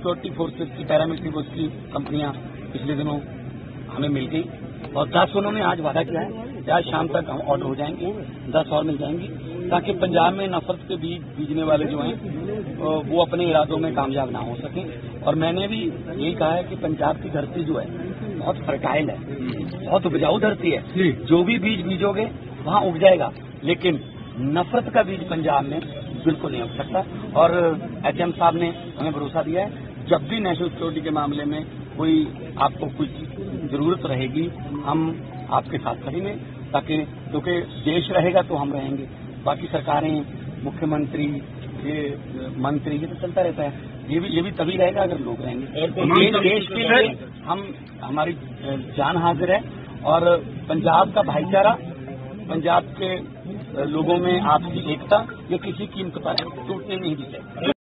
Security forces की paramilitary force की कंपनियाँ पिछले दिनों हमें मिल गई। और दस उन्होंने आज वादा किया है कि आज शाम तक हम ऑर्डर हो जाएँगे दस और मिल जाएँगी ताकि पंजाब में नफरत के बीज बीजने वाले जो हैं वो अपने इरादों में कामयाब ना हो सकें। और मैंने भी यही कहा है कि पंजाब की धरती जो है बहुत फर्टाइल है बहुत उपजाऊ धरती है। जो। भी बीज बीजोगे वहाँ उग जाएगा। लेकिन नफरत का बीज पंजाब में बिल्कुल नहीं उग सकता। और एचएम साहब ने हमें भरोसा दिया है जब भी नेशनल सिक्योरिटी के मामले में कोई आपको कुछ ज़रूरत रहेगी हम आपके साथ खड़ेंगे ताकि क्योंकि देश रहेगा तो हम रहेंगे। बाकी सरकारें मुख्यमंत्री ये मंत्री ये तो चलता रहता है। ये भी ये भी तभी रहेगा अगर लोग रहेंगे। देश, देश के लिए हम हमारी जान हाजिर है और पंजाब का भाईचारा पंजाब के लोगों में आपसी एकता ये किसी कीमत पर टूटने नहीं दी जाएगी